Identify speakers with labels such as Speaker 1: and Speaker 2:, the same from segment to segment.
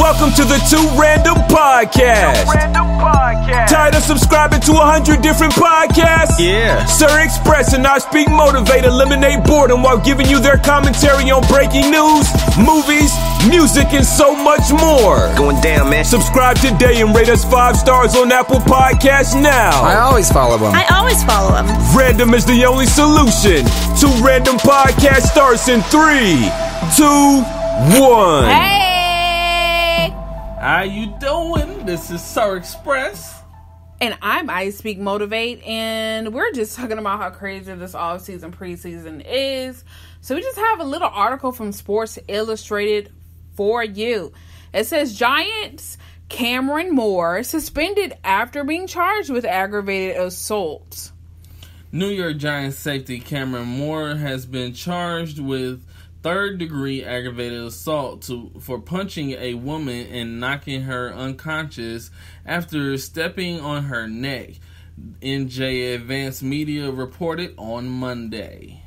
Speaker 1: Welcome to the Two Random Podcast. random Tired of subscribing to a hundred different podcasts?
Speaker 2: Yeah.
Speaker 1: Sir Express and I Speak Motivate eliminate boredom while giving you their commentary on breaking news, movies, music, and so much more.
Speaker 2: Going down, man.
Speaker 1: Subscribe today and rate us five stars on Apple Podcasts now.
Speaker 2: I always follow them.
Speaker 3: I always follow them.
Speaker 1: Random is the only solution. Two Random Podcast starts in three, two, one.
Speaker 3: Hey!
Speaker 4: How you doing? This is Sir Express.
Speaker 3: And I'm I Speak Motivate, and we're just talking about how crazy this off season preseason is. So we just have a little article from Sports Illustrated for you. It says Giants Kamrin Moore suspended after being charged with aggravated assault.
Speaker 4: New York Giants safety Kamrin Moore has been charged with third degree aggravated assault to for punching a woman and knocking her unconscious after stepping on her neck. NJ Advance Media reported on Monday.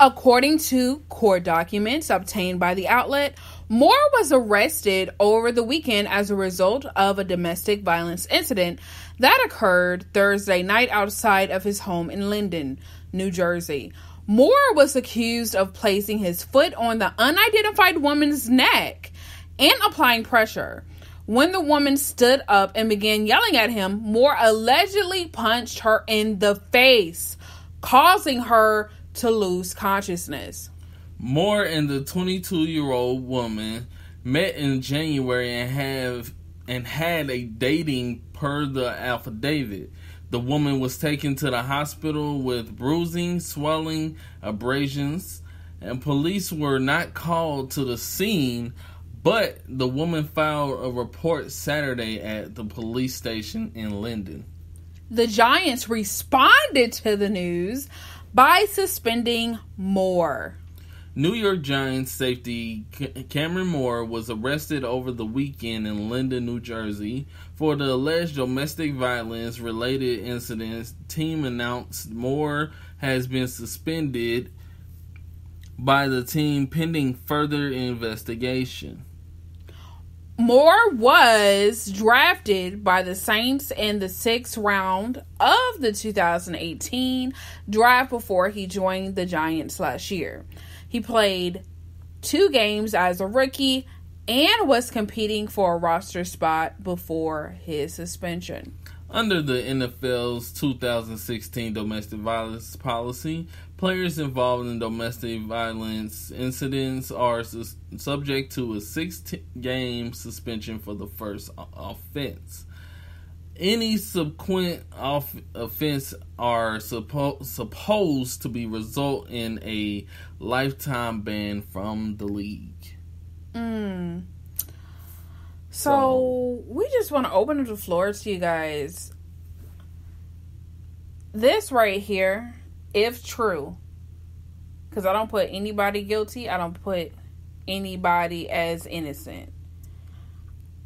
Speaker 3: According to court documents obtained by the outlet, Moore was arrested over the weekend as a result of a domestic violence incident that occurred Thursday night outside of his home in Linden, New Jersey. Moore was accused of placing his foot on the unidentified woman's neck and applying pressure. When the woman stood up and began yelling at him, Moore allegedly punched her in the face, causing her to lose consciousness.
Speaker 4: Moore and the 22 year old woman met in January and have and had a dating per the affidavit. The woman was taken to the hospital with bruising, swelling, abrasions, and police were not called to the scene, but the woman filed a report Saturday at the police station in Linden.
Speaker 3: The Giants responded to the news by suspending Moore.
Speaker 4: New York Giants safety Kamrin Moore was arrested over the weekend in Linden, New Jersey for the alleged domestic violence related incidents. Team announced Moore has been suspended by the team pending further investigation.
Speaker 3: Moore was drafted by the Saints in the sixth round of the 2018 draft before he joined the Giants last year. He played two games as a rookie and was competing for a roster spot before his suspension.
Speaker 4: Under the NFL's 2016 domestic violence policy, players involved in domestic violence incidents are su- subject to a six game suspension for the first offense. Any subsequent off- offense are suppo- supposed to be result in a lifetime ban from the league.
Speaker 3: Mm. So we just want to open up the floor to you guys. This right here, if true, because I don't put anybody guilty, I don't put anybody as innocent.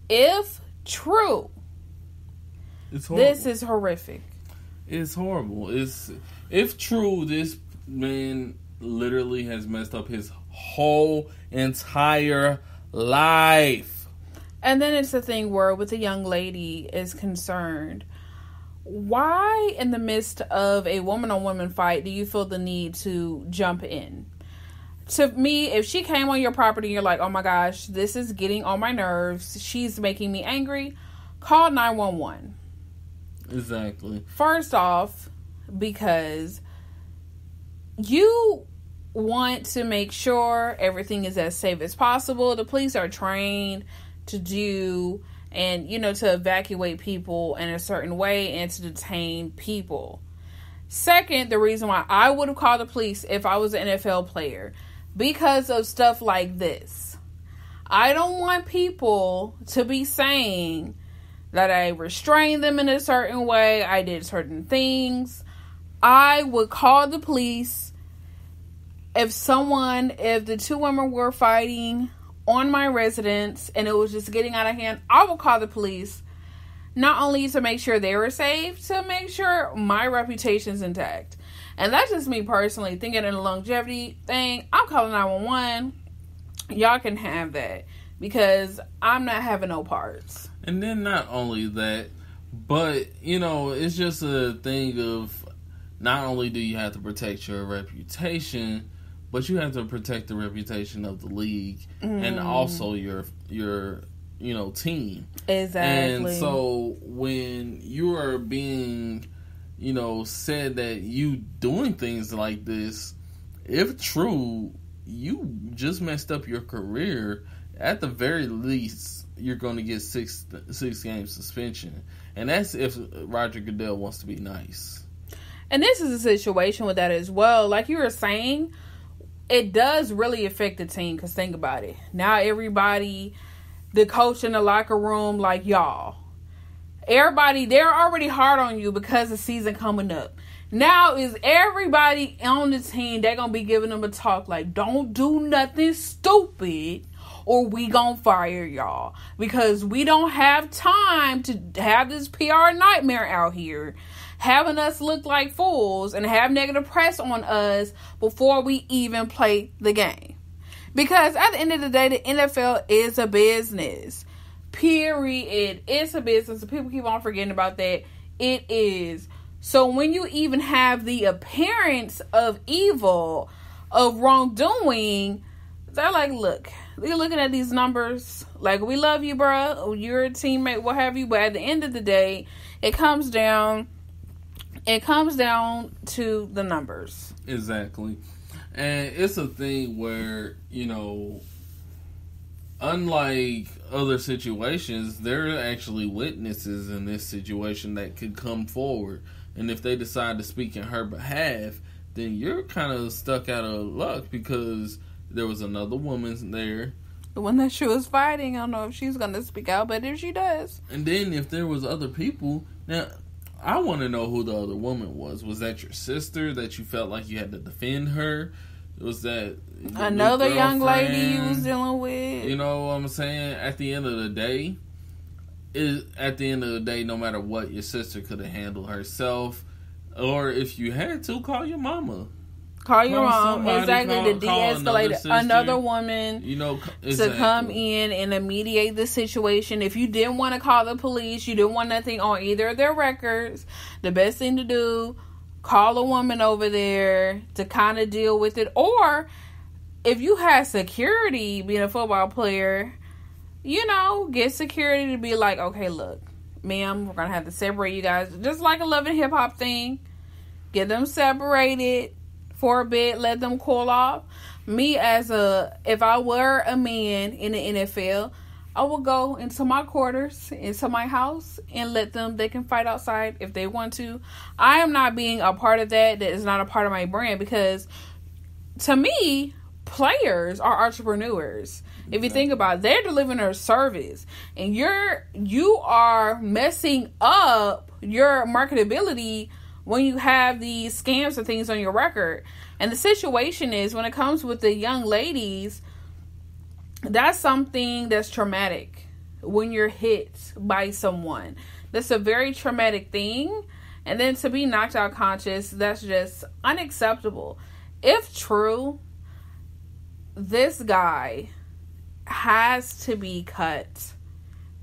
Speaker 3: If true,
Speaker 4: It's
Speaker 3: this is horrific.
Speaker 4: It's horrible. It's if true, this man literally has messed up his whole entire life.
Speaker 3: And then it's the thing where, with the young lady is concerned, why, in the midst of a woman on woman fight, do you feel the need to jump in? To me, if she came on your property, and you're like, oh my gosh, this is getting on my nerves. She's making me angry. Call 911.
Speaker 4: Exactly.
Speaker 3: First off, because you want to make sure everything is as safe as possible. The police are trained to do and you know to evacuate people in a certain way and to detain people. Second, the reason why I would have called the police if I was an NFL player because of stuff like this. I don't want people to be saying that I restrained them in a certain way, I did certain things. I would call the police if someone, if the two women were fighting on my residence and it was just getting out of hand, I would call the police not only to make sure they were safe, to make sure my reputation's intact. And that's just me personally thinking in a longevity thing. I'm calling 911. Y'all can have that. because I'm not having no parts.
Speaker 4: And then not only that, but you know, it's just a thing of not only do you have to protect your reputation, but you have to protect the reputation of the league mm. and also your your you know team.
Speaker 3: Exactly.
Speaker 4: And so when you are being you know said that you doing things like this, if true, you just messed up your career. At the very least, you're going to get six six game suspension, and that's if Roger Goodell wants to be nice.
Speaker 3: And this is a situation with that as well. Like you were saying, it does really affect the team. Because think about it. Now everybody, the coach in the locker room, like y'all, everybody, they're already hard on you because the season coming up. Now is everybody on the team, they're going to be giving them a talk like, don't do nothing stupid or we gonna fire y'all because we don't have time to have this PR nightmare out here having us look like fools and have negative press on us before we even play the game. Because at the end of the day, the NFL is a business. Period. It's a business. People keep on forgetting about that. It is. So when you even have the appearance of evil, of wrongdoing, they're like, look, they're looking at these numbers. Like, we love you, bro. You're a teammate, what have you. But at the end of the day, it comes down it comes down to the numbers.
Speaker 4: Exactly. And it's a thing where, you know, unlike other situations, there are actually witnesses in this situation that could come forward. And if they decide to speak in her behalf, then you're kind of stuck out of luck because there was another woman there.
Speaker 3: The one that she was fighting, I don't know if she's going to speak out, but if she does.
Speaker 4: And then if there was other people, now I want to know who the other woman was. Was that your sister that you felt like you had to defend her? Was that
Speaker 3: another young lady you was dealing with?
Speaker 4: You know what I'm saying? At the end of the day, is at the end of the day, no matter what, your sister could have handled herself, or if you had to, call your mama.
Speaker 3: Call your mom exactly call, to de-escalate another, another, woman.
Speaker 4: You know exactly.
Speaker 3: to come in and mediate the situation. If you didn't want to call the police, you didn't want nothing on either of their records. The best thing to do, call a woman over there to kind of deal with it. Or if you had security, being a football player, you know, get security to be like, okay, look, ma'am, we're gonna have to separate you guys, just like a love and hip hop thing. Get them separated for a bit, let them cool off. Me as a if I were a man in the NFL, I would go into my quarters, into my house, and let them they can fight outside if they want to. I am not being a part of that. That is not a part of my brand because to me, players are entrepreneurs. If you think about it, they're delivering a service and you're you are messing up your marketability when you have these scams and things on your record. And the situation is when it comes with the young ladies, that's something that's traumatic when you're hit by someone. That's a very traumatic thing. And then to be knocked out conscious, that's just unacceptable. If true, this guy has to be cut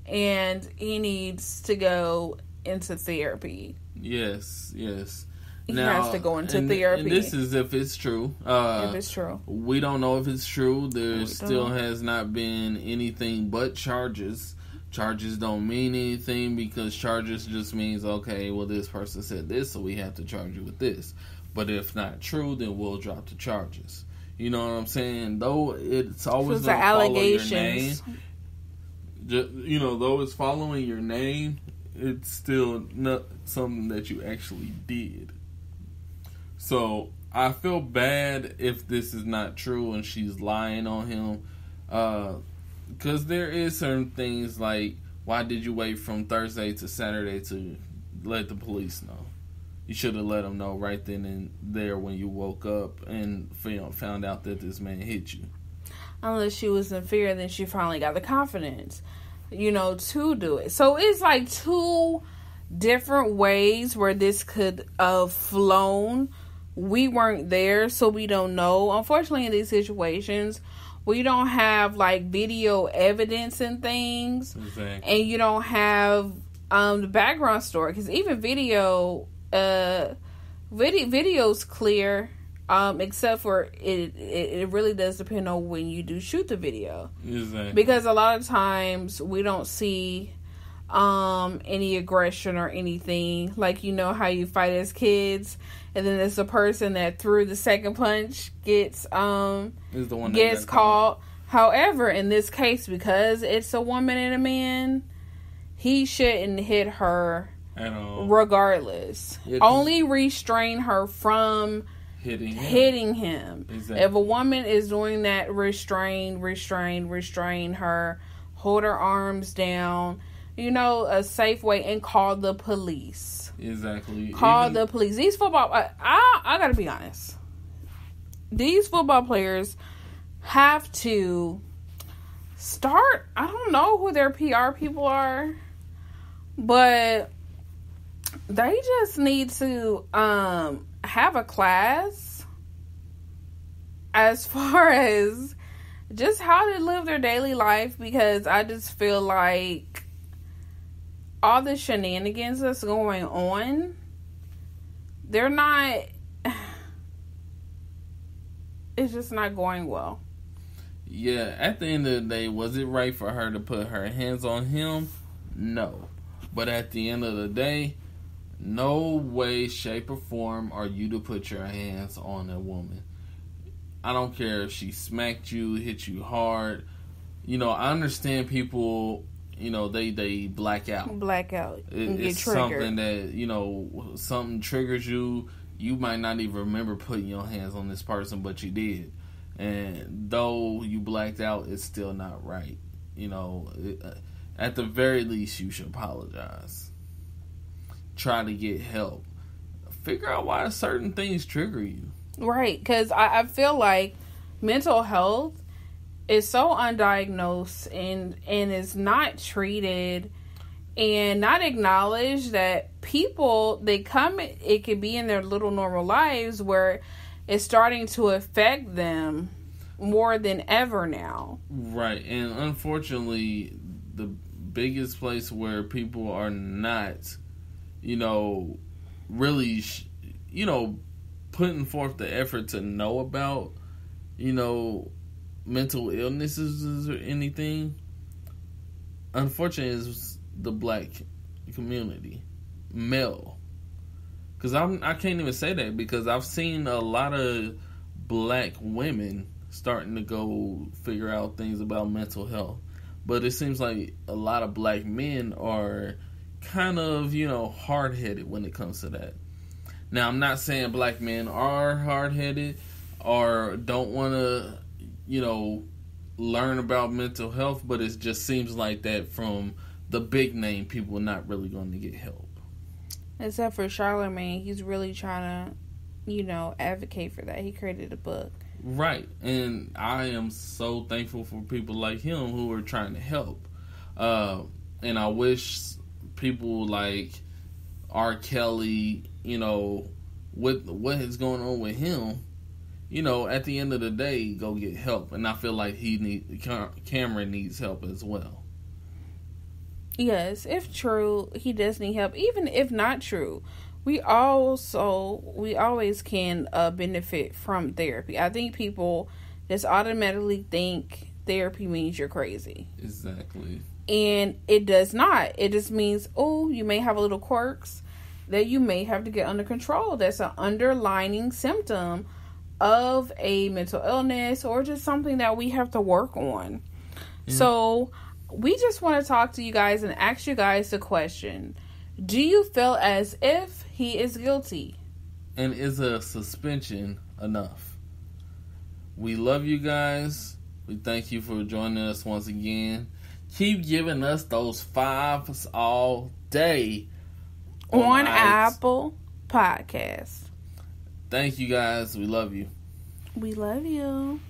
Speaker 3: and he needs to go into therapy
Speaker 4: Yes, yes.
Speaker 3: He now, has to go into and, therapy.
Speaker 4: And this is if it's true. Uh,
Speaker 3: if it's true.
Speaker 4: We don't know if it's true. There still has not been anything but charges. Charges don't mean anything because charges just means, okay, well, this person said this, so we have to charge you with this. But if not true, then we'll drop the charges. You know what I'm saying? Though it's always so allegations. Just, you know, though it's following your name, it's still not something that you actually did. So I feel bad if this is not true and she's lying on him. Because uh, there is certain things like, why did you wait from Thursday to Saturday to let the police know? You should have let them know right then and there when you woke up and found out that this man hit you.
Speaker 3: Unless she was in fear, then she finally got the confidence you know, to do it. So it's like two different ways where this could have flown. We weren't there, so we don't know. Unfortunately, in these situations, we don't have like video evidence and things,
Speaker 4: Exactly.
Speaker 3: and you don't have um the background story because even video uh video video's clear um except for it, it it really does depend on when you do shoot the video
Speaker 4: Exactly.
Speaker 3: because a lot of times we don't see um any aggression or anything like you know how you fight as kids and then it's the person that threw the second punch gets um
Speaker 4: Is the one
Speaker 3: gets
Speaker 4: caught.
Speaker 3: called however in this case because it's a woman and a man he shouldn't hit her
Speaker 4: at all.
Speaker 3: regardless
Speaker 4: Yeah,
Speaker 3: only restrain her from
Speaker 4: hitting him.
Speaker 3: hitting him.
Speaker 4: Exactly.
Speaker 3: If a woman is doing that, restrain, restrain, restrain her, hold her arms down, you know, a safe way, and call the police.
Speaker 4: Exactly.
Speaker 3: Call
Speaker 4: Even-
Speaker 3: the police. These football, I, I, I gotta be honest. These football players have to start. I don't know who their PR people are, but they just need to um have a class as far as just how to live their daily life because I just feel like all the shenanigans that's going on they're not it's just not going well.
Speaker 4: Yeah, at the end of the day, was it right for her to put her hands on him? No. But at the end of the day, no way, shape, or form are you to put your hands on a woman. I don't care if she smacked you, hit you hard. You know, I understand people, you know, they they black out.
Speaker 3: Blackout
Speaker 4: It- it's
Speaker 3: triggered.
Speaker 4: something that you know something triggers you you might not even remember putting your hands on this person but you did and though you blacked out it's still not right you know it, uh, at the very least you should apologize try to get help figure out why certain things trigger you
Speaker 3: Right, because I, I feel like mental health is so undiagnosed and and is not treated and not acknowledged that people they come it could be in their little normal lives where it's starting to affect them more than ever now.
Speaker 4: Right, and unfortunately, the biggest place where people are not, you know, really, you know, putting forth the effort to know about, you know, mental illnesses or anything. Unfortunately, is the black community, male. Because I'm, I can't even say that because I've seen a lot of black women starting to go figure out things about mental health. But it seems like a lot of black men are kind of, you know, hard headed when it comes to that. Now, I'm not saying black men are hard headed or don't want to, you know, learn about mental health, but it just seems like that from the big name people are not really going to get help.
Speaker 3: Except for Charlemagne, he's really trying to, you know, advocate for that. He created a book.
Speaker 4: Right. And I am so thankful for people like him who are trying to help. Uh, and I wish people like R. Kelly, you know, with what is going on with him, you know, at the end of the day, go get help. And I feel like he need Kamrin needs help as well.
Speaker 3: Yes, if true, he does need help. Even if not true, we also we always can uh, benefit from therapy. I think people just automatically think therapy means you're crazy,
Speaker 4: Exactly.
Speaker 3: And it does not. It just means oh, you may have a little quirks that you may have to get under control. That's an underlining symptom of a mental illness or just something that we have to work on. So, we just want to talk to you guys and ask you guys the question Do you feel as if he is guilty?
Speaker 4: And is a suspension enough? We love you guys. We thank you for joining us once again. Keep giving us those fives all day
Speaker 3: On
Speaker 4: iTunes.
Speaker 3: Apple Podcast.
Speaker 4: Thank you guys. We love you.
Speaker 3: We love you.